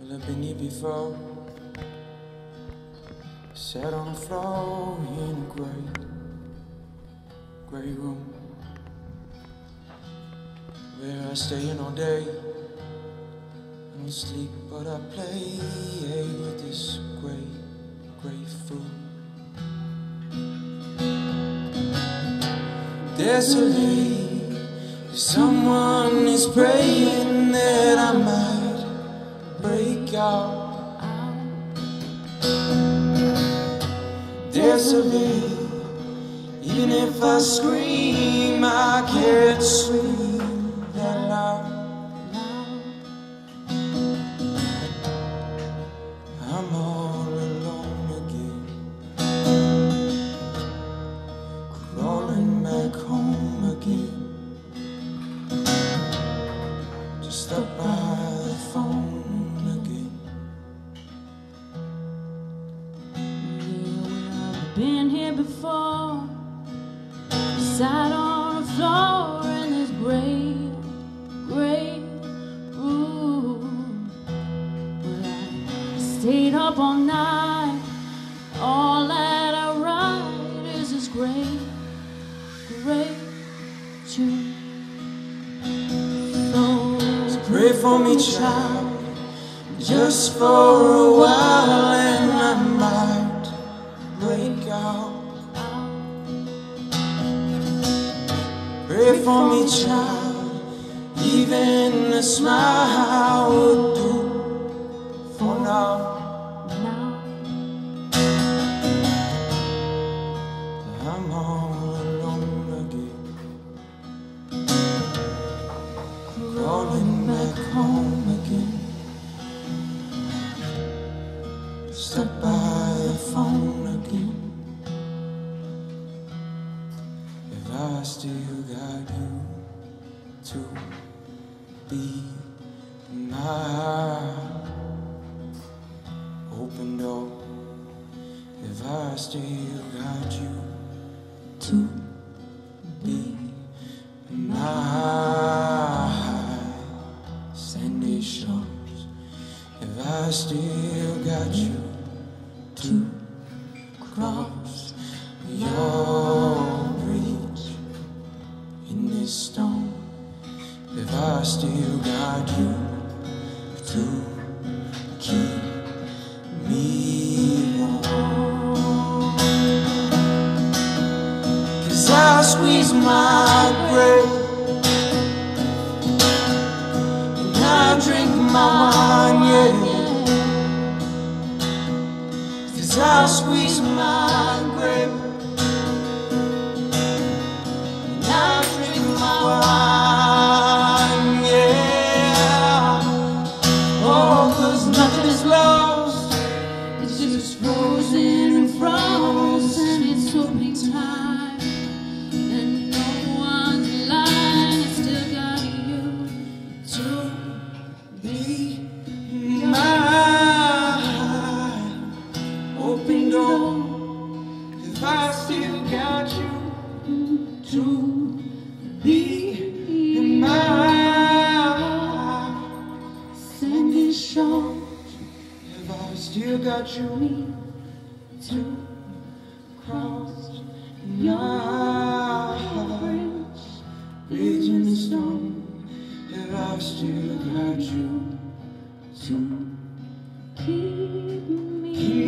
I've been here before. Sat on the floor in a gray, gray room where I stay in all day. I don't sleep, but I play with this gray, gray fool. Desolate, someone is praying that I might break out. Desolate, even if I scream, I can't scream that loud. I'm all alone again, crawling back home again. Been here before. Sat on the floor in this gray, gray room. But I stayed up all night. All that I write is this great, gray tune. So Pray for me, child, just for a while, and I might break out. Pray for me, child, even a smile would do for now. I'm all alone again, crawling back home I still got you to be my open door. If I still got you to be my sandy shores. If I still got you to cross your Cause I squeeze my breath and I drink my wine, yeah. Cause I squeeze my grape be in my sandy shore. If I still got you? To cross your bridge, bridge in the storm. If I still got you? To Keep me,